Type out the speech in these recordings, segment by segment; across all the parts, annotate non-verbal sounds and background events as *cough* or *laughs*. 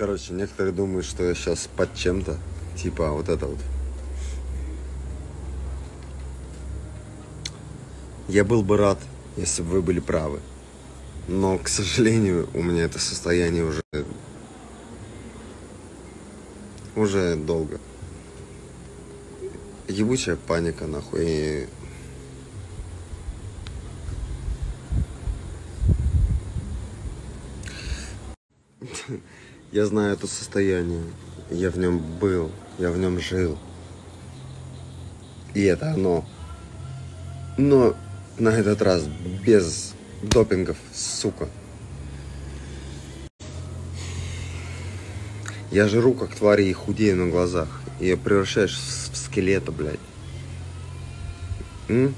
Короче, некоторые думают, что я сейчас под чем-то. Типа вот это вот. Я был бы рад, если бы вы были правы. Но, к сожалению, у меня это состояние уже... Уже долго. Ебучая паника, нахуй. И... Я знаю это состояние. Я в нем был. Я в нем жил. И это оно. Но на этот раз без допингов, сука. Я жру как твари и худею на глазах. И я превращаюсь в скелета, блядь. М?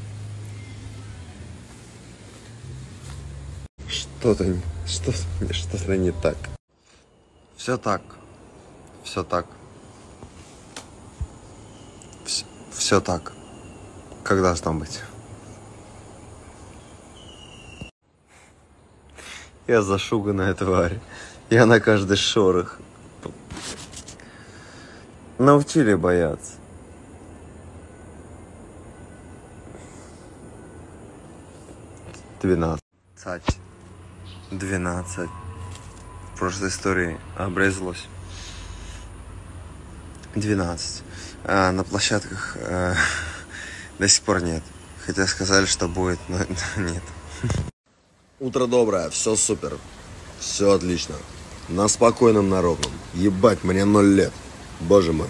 Что-то, что-то, что-то не так. Все так. Все так. Все, все так. Как должно быть. Я зашуганная тварь. Я на каждый шорох. Научили бояться. Двенадцать. Двенадцать. Прошлой истории обрезалось. Двенадцать. А на площадках э, *laughs* до сих пор нет. Хотя сказали, что будет, но *laughs* нет. Утро доброе, все супер. Все отлично. На спокойном народном. Ебать, мне ноль лет. Боже мой.